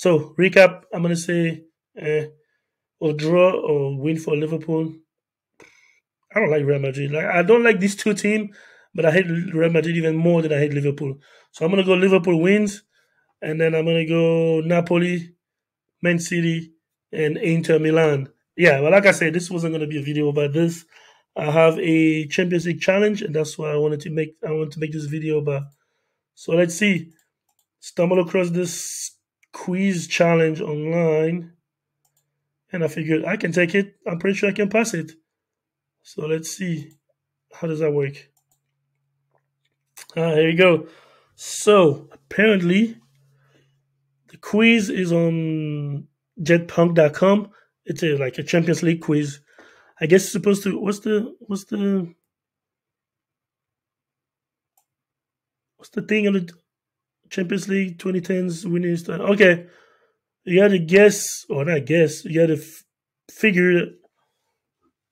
So recap, I'm gonna say uh, or draw or win for Liverpool. I don't like Real Madrid. Like I don't like these two teams, but I hate Real Madrid even more than I hate Liverpool. So I'm gonna go Liverpool wins, and then I'm gonna go Napoli, Man City, and Inter Milan. Yeah, well, like I said, this wasn't gonna be a video about this. I have a Champions League challenge, and that's why I wanted to make I want to make this video about. So let's see. Stumble across this quiz challenge online, and I figured I can take it. I'm pretty sure I can pass it. So let's see. How does that work? Ah, here we go. So apparently, the quiz is on jetpunk.com. It's a, like a Champions League quiz. I guess it's supposed to. What's the what's the what's the thing on the Champions League 2010s winning style? Okay, you got to guess or not guess. You got to f- figure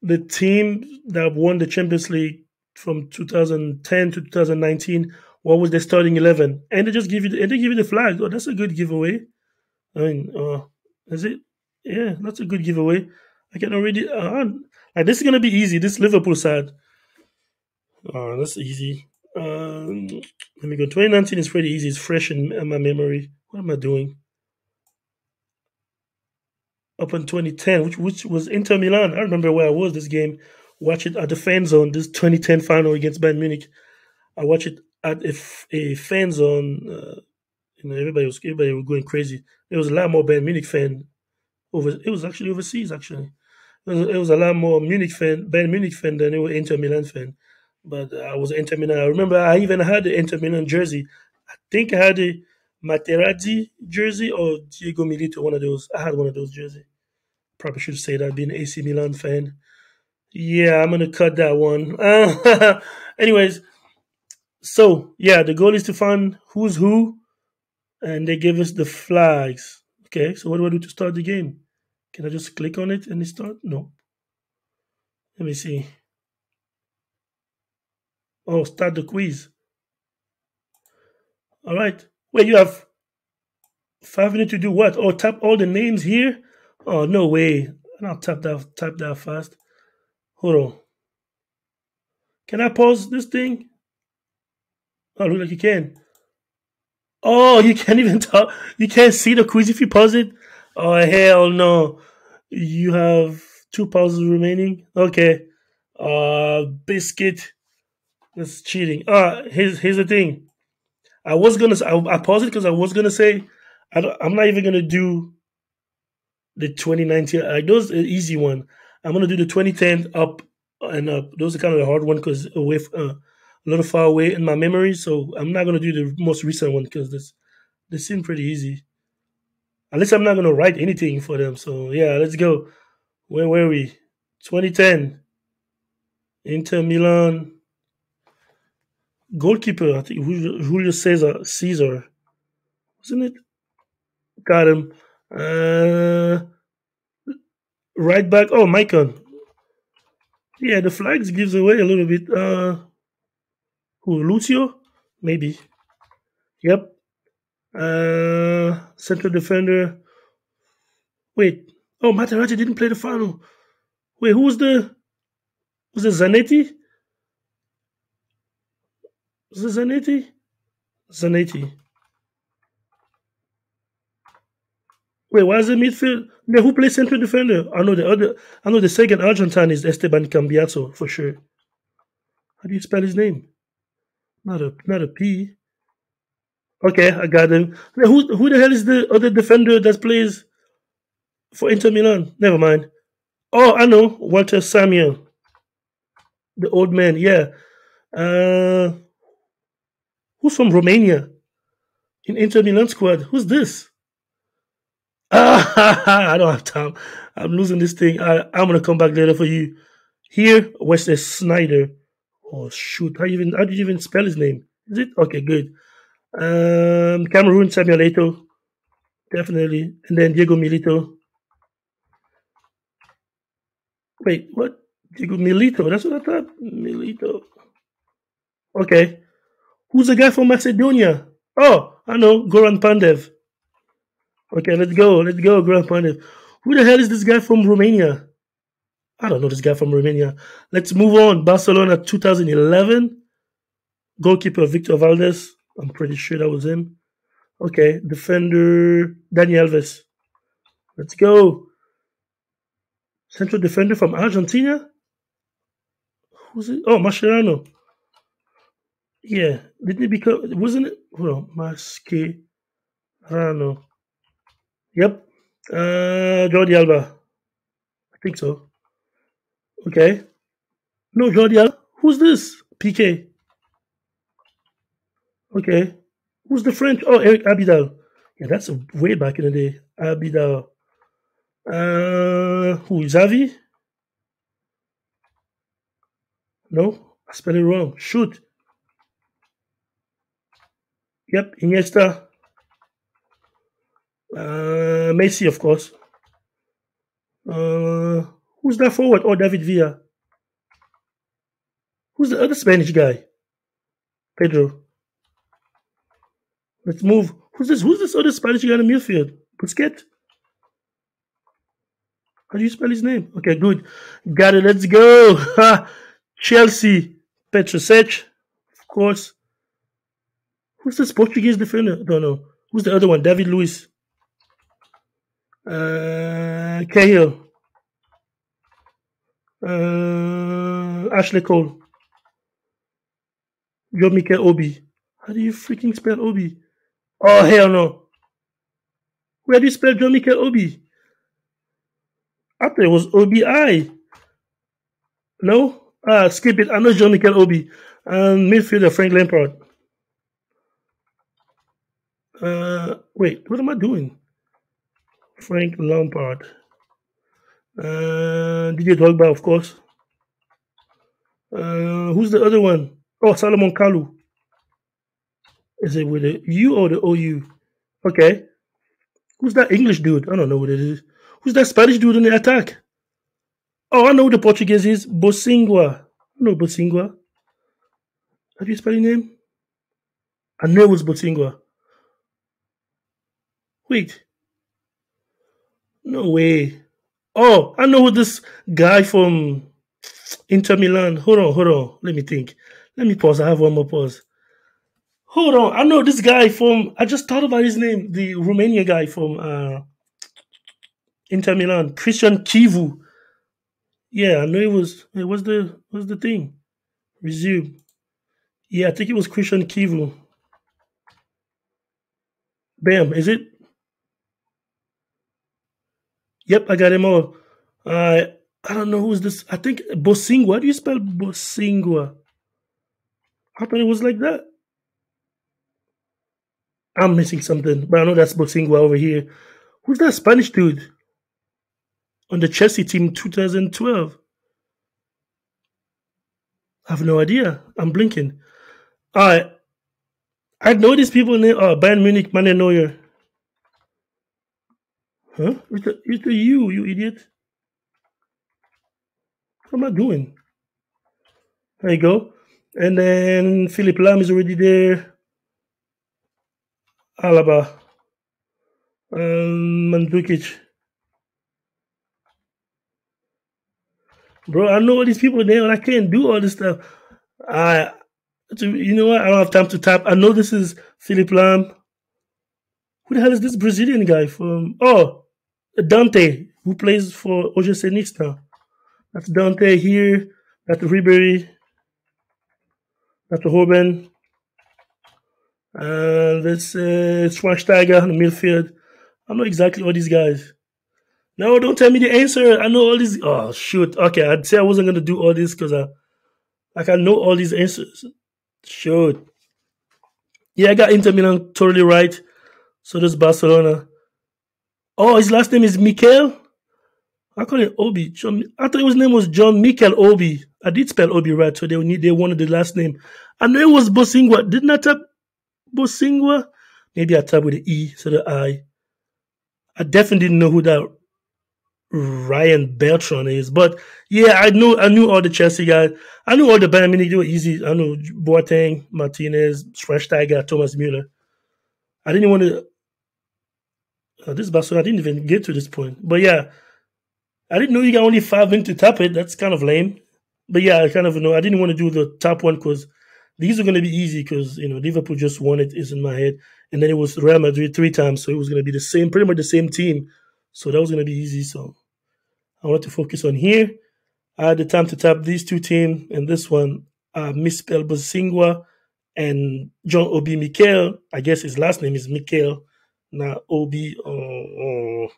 the team that won the Champions League from 2010 to 2019. What was their starting eleven? And they just give you the, and they give you the flag. Oh, that's a good giveaway. I mean, uh, is it? Yeah, that's a good giveaway. I can already. Uh, like this is gonna be easy. This Liverpool side. Oh, that's easy. Um, let me go. 2019 is pretty easy. It's fresh in, my memory. What am I doing? Up in 2010, which which was Inter Milan. I remember where I was this game. Watch it at the fan zone. This 2010 final against Bayern Munich. I watched it at a, a fan zone. Uh, you know, everybody was everybody was going crazy. There was a lot more Bayern Munich fan over. It was actually overseas. Actually, it was, it was a lot more Munich fan, Bayern Munich fan than it was Inter Milan fan. But I was Inter Milan. I remember I even had the Inter Milan jersey. I think I had a Materazzi jersey or Diego Milito, one of those. I had one of those jerseys. Probably should say that being an AC Milan fan. Yeah, I'm gonna cut that one. anyways, so yeah, the goal is to find who's who, and they give us the flags. Okay, so what do I do to start the game? Can I just click on it and it start? No. Let me see. Oh, start the quiz. All right. Wait, you have five minutes to do what? Oh, tap all the names here. Oh no way! I'll tap that tap that fast. Hold on. Can I pause this thing? Oh, look like you can. Oh, you can't even talk. You can't see the quiz if you pause it. Oh hell no! You have two pauses remaining. Okay. Uh, biscuit. That's cheating. Uh, here's here's the thing. I was gonna. I, I paused it because I was gonna say. I I'm not even gonna do the 2019. Like those an easy one. I'm gonna do the 2010 up and up. Those are kind of the hard one because away uh, a little far away in my memory. So I'm not gonna do the most recent one because this they seem pretty easy. At least I'm not gonna write anything for them. So yeah, let's go. Where were we? 2010. Inter Milan. Goalkeeper, I think Julio Cesar, Cesar. Wasn't it? Got him. Uh right back. Oh, Maicon. Yeah, the flags gives away a little bit. Uh, who? Lucio? Maybe. Yep. Uh, central defender. Wait. Oh, Materazzi didn't play the final. Wait, who was the? Was it Zanetti? Was it Zanetti? Zanetti. Wait, why is it midfield? Yeah, who plays central defender? I know the other. I know the second Argentine is Esteban Cambiasso for sure. How do you spell his name? Not a not a P. Okay, I got him. Who who the hell is the other defender that plays for Inter Milan? Never mind. Oh, I know Walter Samuel, the old man. Yeah. Uh, who's from Romania? In Inter Milan squad. Who's this? Ah, I don't have time. I'm losing this thing. I, I'm gonna come back later for you. Here, Wesley Sneijder. Oh shoot! How even how did you even spell his name? Is it okay? Good. Um, Cameroon Samuel Eto'o, definitely, and then Diego Milito. Wait, what? Diego Milito? That's what I thought. Milito. Okay. Who's the guy from Macedonia? Oh, I know, Goran Pandev. Okay, let's go. Let's go, Goran Pandev. Who the hell is this guy from Romania? I don't know this guy from Romania. Let's move on. Barcelona 2011. Goalkeeper Victor Valdés. I'm pretty sure that was him. Okay, defender Dani Alves. Let's go. Central defender from Argentina. Who's it? Oh, Mascherano. Yeah, didn't it become? Wasn't it? On, Mascherano. Yep. Uh, Jordi Alba. I think so. Okay. No, Jordi Alba. Who's this? Piqué. Okay. Who's the French? Oh, Eric Abidal. Yeah, that's way back in the day. Abidal. Uh, who? Xavi? No, I spelled it wrong. Shoot. Yep, Iniesta. Uh, Messi, of course. Uh, who's that forward? Oh, David Villa. Who's the other Spanish guy? Pedro. Let's move. Who's this? Who's this other Spanish guy in the midfield? Busquets? How do you spell his name? Okay, good. Got it. Let's go. Chelsea. Petr Cech, of course. Who's this Portuguese defender? Don't know. Who's the other one? David Luiz. Uh, Cahill. Uh, Ashley Cole. Joe Mikel Obi. How do you freaking spell Obi? Oh, hell no. Where do you spell Joe Mikel Obi? I thought it was OBI. No? Ah, skip it. I know Joe Mikel Obi. And midfielder Frank Lampard. Uh, wait, what am I doing? Frank Lampard. Uh, DJ Drogba, of course. Uh, who's the other one? Oh, Salomon Kalou. Is it with a U or the OU? Okay. Who's that English dude? I don't know what it is. Who's that Spanish dude in the attack? Oh, I know who the Portuguese is. Bosingwa. I know Bosingwa. How do you spell name? I know it was Bosingwa. Wait. No way. Oh, I know who this guy from Inter Milan. Hold on, hold on. Let me think. Let me pause. I have one more pause. Hold on. I know this guy from. I just thought about his name. The Romanian guy from uh, Inter Milan, Cristian Chivu. Yeah, I know it was. It was the was the thing. Resume. Yeah, I think it was Cristian Chivu. Bam. Is it? Yep, I got him all. Uh, I don't know who's this. I think Bosingwa. How do you spell Bosingwa? I thought it was like that. I'm missing something, but I know that's Bosingwa over here. Who's that Spanish dude on the Chelsea team 2012? I have no idea. I'm blinking. I I know these people named uh, Bayern Munich, Manuel Neuer. Huh? It's a, it's a you, you idiot. What am I doing? There you go. And then Philipp Lahm is already there. Alaba. Um, Mandzukic. Bro, I know all these people there and I can't do all this stuff. I, you know what? I don't have time to tap. I know this is Philipp Lahm. Who the hell is this Brazilian guy from? Oh, Dante, who plays for OGC Nice now. That's Dante here. That's Ribery. That's Robben. And this uh, Schweinsteiger in the midfield. I know exactly all these guys. No, don't tell me the answer. I know all these. Oh shoot. Okay, I'd say I wasn't gonna do all this because I, like, I know all these answers. Shoot. Yeah, I got Inter Milan totally right. So does Barcelona. Oh, his last name is Mikel. I call it Obi. John, I thought his name was John Mikel Obi. I did spell Obi right, so they need they wanted the last name. I know it was Bosingwa. Didn't I type Bosingwa? Maybe I typed with the E, so the I. I definitely didn't know who that Ryan Bertrand is, but yeah, I knew I knew all the Chelsea guys. I knew all the Bayern Munich. They were easy. I knew Boateng, Martinez, Schweinsteiger, Thomas Müller. I didn't want to Uh, this Barcelona, I didn't even get to this point. But yeah, I didn't know you got only five minutes to tap it. That's kind of lame. But yeah, I kind of know. I didn't want to do the top one because these are going to be easy because, you know, Liverpool just won it, is in my head. And then it was Real Madrid three times. So it was going to be the same, pretty much the same team. So that was going to be easy. So I wanted to focus on here. I had the time to tap these two teams and this one, uh, misspelled Bosingwa and John Obi Mikel. I guess his last name is Mikel. Now Obi. Uh, uh,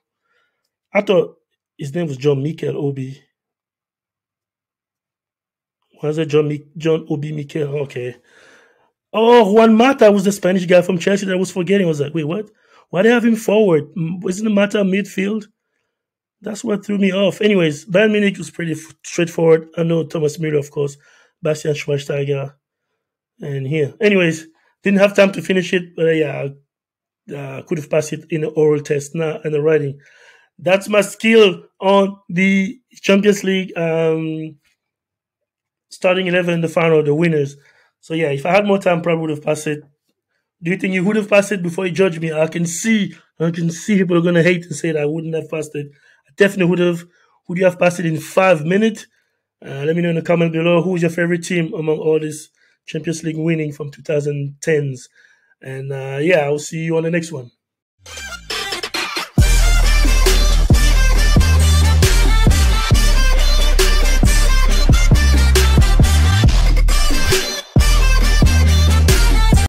I thought his name was John Mikel Obi. Was it John John Obi Mikel? Okay. Oh, Juan Mata was the Spanish guy from Chelsea that I was forgetting. I was like, wait, what? Why they have him forward? Isn't the Mata midfield? That's what threw me off. Anyways, Bayern Munich was pretty straightforward. I know Thomas Müller, of course, Bastian Schweinsteiger, and here. Anyways, didn't have time to finish it, but uh, yeah, uh, could have passed it in the oral test now and the writing. That's my skill on the Champions League um, starting 11, the final, the winners. So yeah, if I had more time, probably would have passed it. Do you think you would have passed it before you judge me? I can see, I can see people are gonna hate and say that I wouldn't have passed it. I definitely would have. Would you have passed it in five minutes? Uh, let me know in the comment below who's your favorite team among all this Champions League winning from 2010s. And uh, yeah, I'll see you on the next one.